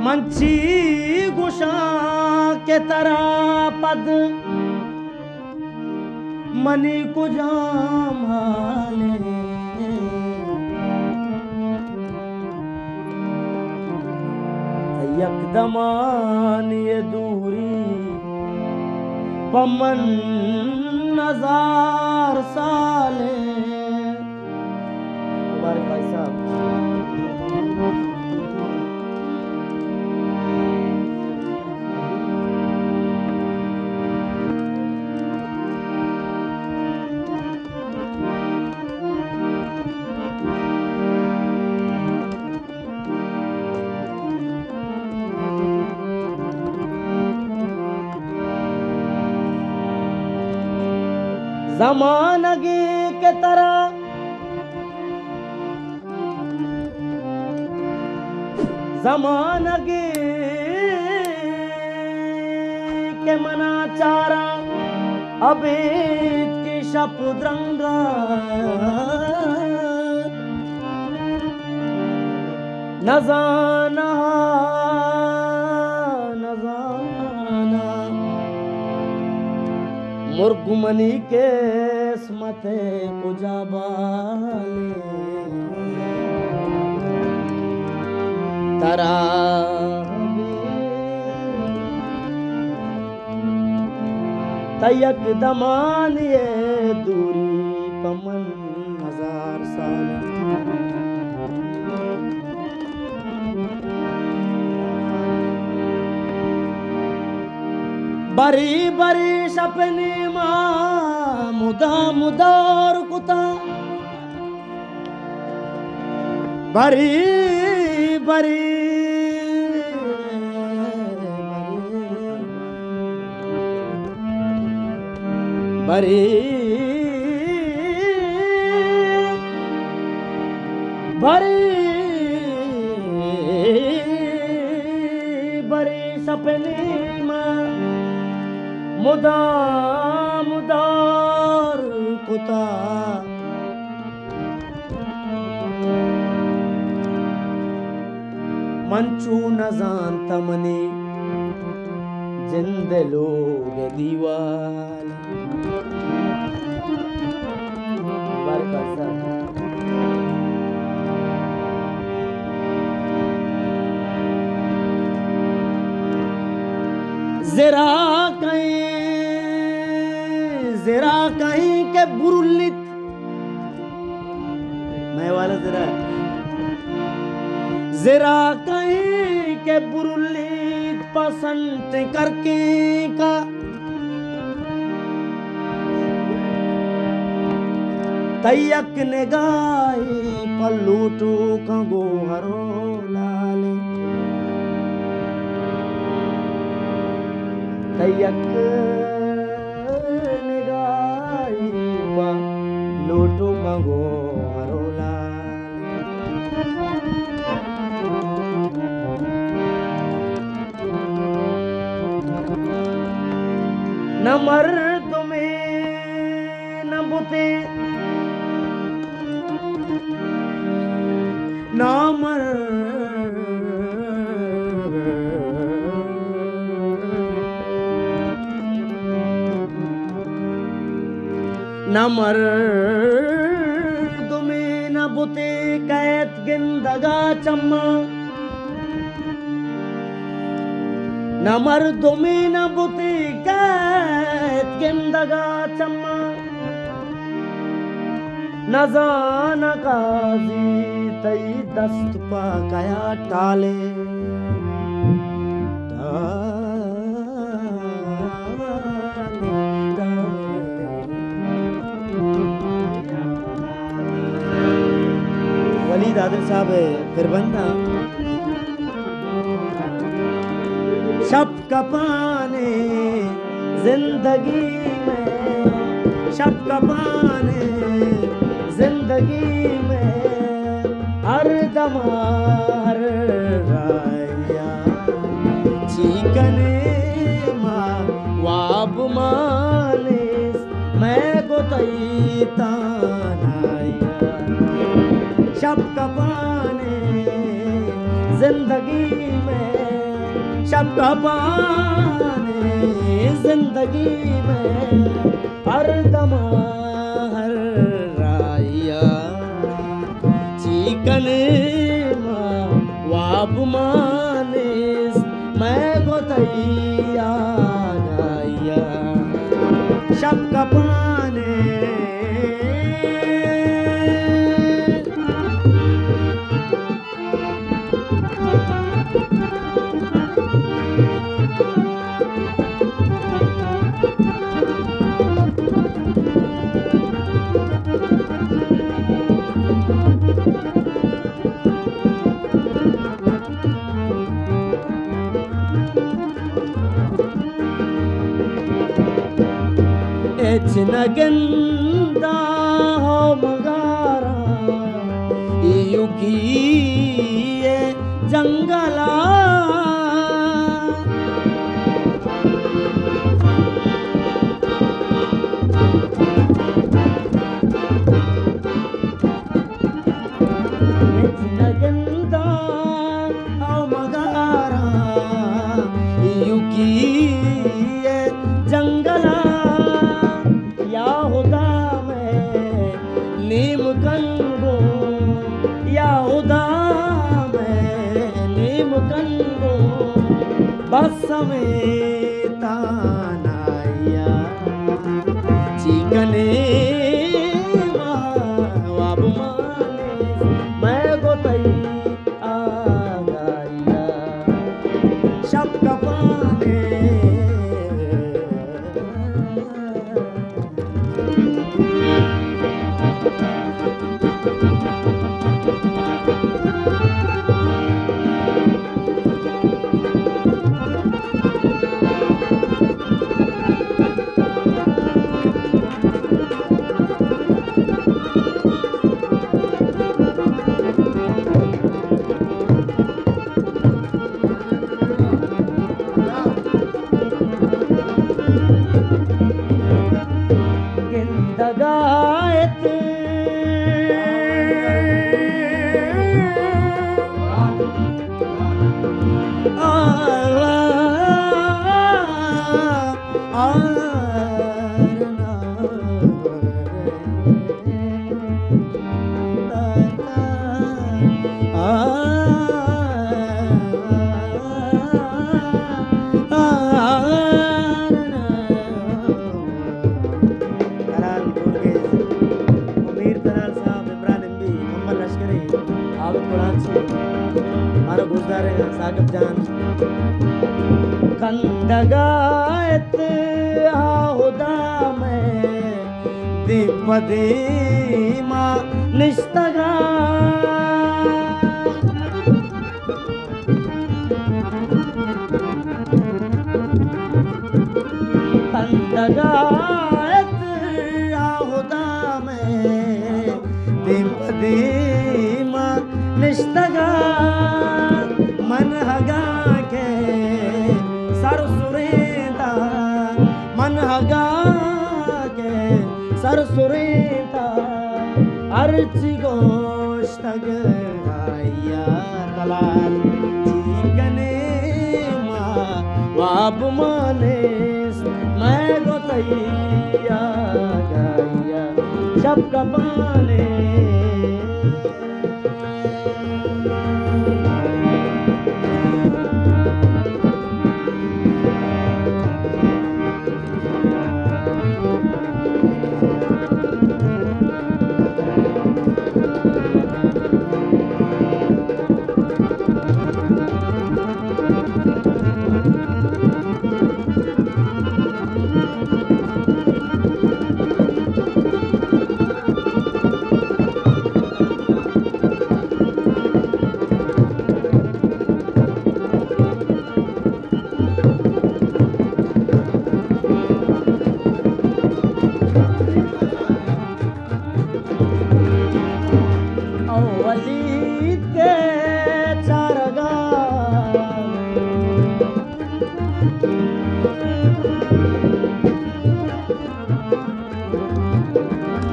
मंची गुशा के तरह पद। मनी को यकदमान ये दूरी, पमन नजार साले। मुबारक भाई साहब। जमानगी के तरह। जमानगी के मना चारा अभी की शपुद्रंगा। नजाना मुर्गुमनी के स्मते कुजाबाले तरा तयक दमानिए दूरी বারে বারে সাপনে মা মুদা মুদার কোথা বারে বারে বারে मंचू न जानता मने जिंद लोग दीवाल जरा कहीं जरा कहीं के बुरुलित मैं वाला जरा जरा के बुरुलित पसंद करके का। तयक ने गाय पल्लूटू कंगो हरो लाले। तयक ने गाय पल्लूटू कंगो न मर्द में न बुते। न मर न मर्द में न बुते कैत गिंदगा चम्मा न मर्दों में न बुती कैद गिंदगा चम्मा। न जान काजी तई दस्त पा गया टाले। वलीद आदिल साहब फिर बंदा शब कपाने ज़िंदगी में, शब कपाने ज़िंदगी में, हर दमार राया। चीकने माँ वाब मालिस मैं गोतई तानाया शब कपाने ज़िंदगी में शब का पाने ज़िंदगी में हर दमा हर राया चीकन वाब मानिस मैं गोतैया गाया Once again. নামে Allah दीपदीमा निस्तगा। कंदगायत आहुदा में दीपदीमा निस्तगा। मन अर्ची गोष्टग गाया तलाल। चीकने माँ वाब माने मैं गोतैया गाया शब का पाने सीरिये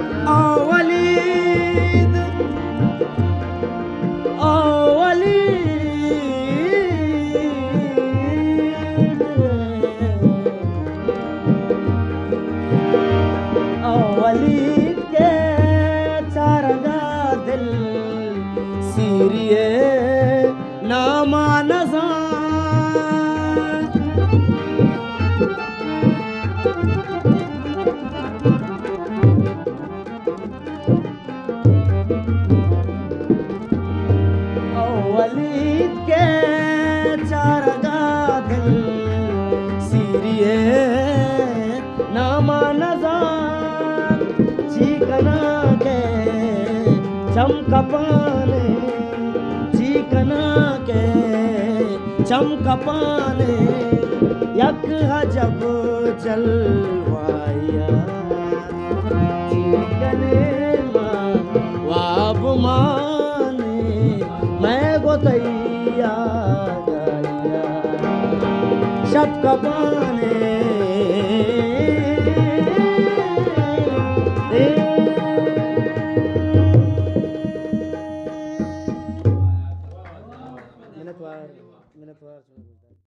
Oh. नामा नजार चीकना के चमकपाने चीकना के चमकपाने, यक हजब चलवाया चीकने वाब माने, मैं गोतैया शब कपाने